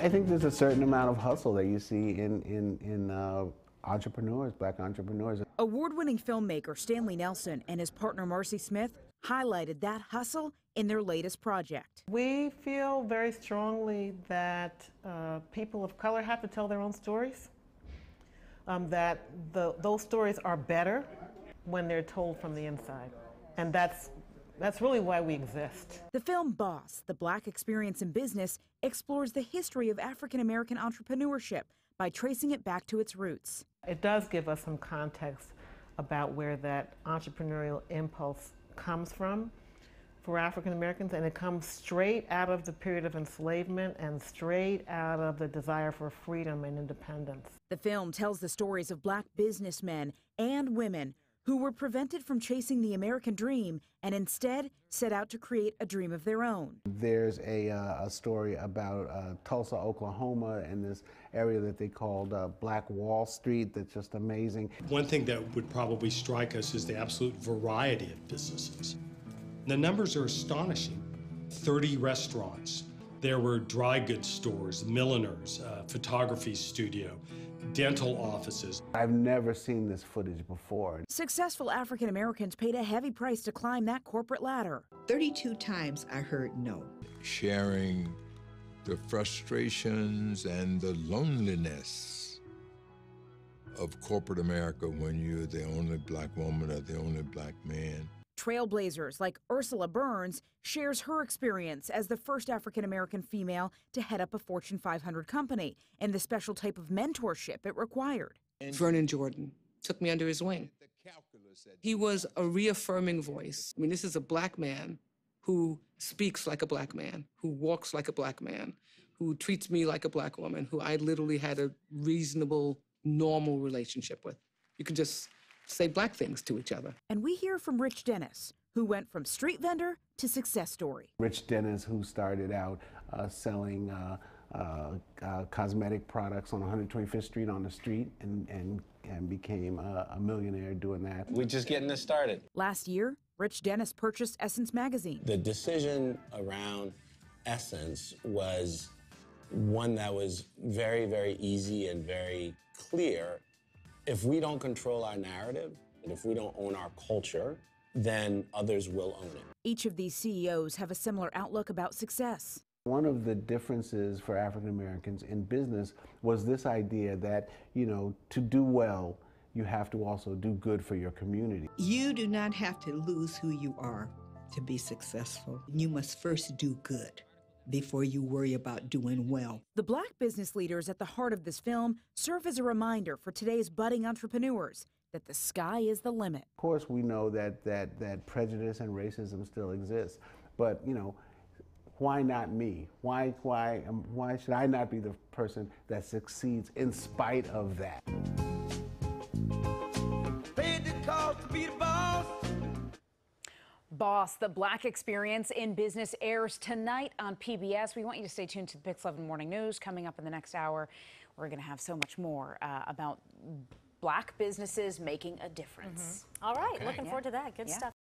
I think there's a certain amount of hustle that you see in in in uh, entrepreneurs, black entrepreneurs. Award winning filmmaker Stanley Nelson and his partner Marcy Smith highlighted that hustle in their latest project. We feel very strongly that uh, people of color have to tell their own stories, um, that the, those stories are better when they're told from the inside. And that's, that's really why we exist. The film Boss, The Black Experience in Business, explores the history of African American entrepreneurship by tracing it back to its roots. It does give us some context about where that entrepreneurial impulse comes from for African Americans, and it comes straight out of the period of enslavement and straight out of the desire for freedom and independence. The film tells the stories of black businessmen and women who were prevented from chasing the American dream and instead set out to create a dream of their own. There's a, uh, a story about uh, Tulsa, Oklahoma, and this area that they called uh, Black Wall Street that's just amazing. One thing that would probably strike us is the absolute variety of businesses. The numbers are astonishing 30 restaurants. There were dry goods stores, milliners, uh, photography studio, dental offices. I've never seen this footage before. Successful African Americans paid a heavy price to climb that corporate ladder. 32 times I heard no. Sharing the frustrations and the loneliness of corporate America when you're the only black woman or the only black man. Trailblazers like Ursula Burns shares her experience as the first African American female to head up a Fortune 500 company and the special type of mentorship it required. Vernon Jordan took me under his wing. He was a reaffirming voice. I mean, this is a black man who speaks like a black man, who walks like a black man, who treats me like a black woman, who I literally had a reasonable, normal relationship with. You can just say black things to each other. And we hear from Rich Dennis, who went from street vendor to success story. Rich Dennis, who started out uh, selling uh, uh, uh cosmetic products on 125th Street on the street and, and, and became a, a millionaire doing that. We're just getting this started. Last year, Rich Dennis purchased Essence magazine. The decision around Essence was one that was very, very easy and very clear if we don't control our narrative, and if we don't own our culture, then others will own it. Each of these CEOs have a similar outlook about success. One of the differences for African Americans in business was this idea that, you know, to do well, you have to also do good for your community. You do not have to lose who you are to be successful. You must first do good before you worry about doing well. The black business leaders at the heart of this film serve as a reminder for today's budding entrepreneurs that the sky is the limit. Of course, we know that that that prejudice and racism still exists, but you know, why not me? Why why um, why should I not be the person that succeeds in spite of that? Boss, the Black Experience in Business airs tonight on PBS. We want you to stay tuned to the Pix 11 Morning News. Coming up in the next hour, we're going to have so much more uh, about black businesses making a difference. Mm -hmm. All right, okay. looking yeah. forward to that. Good yeah. stuff.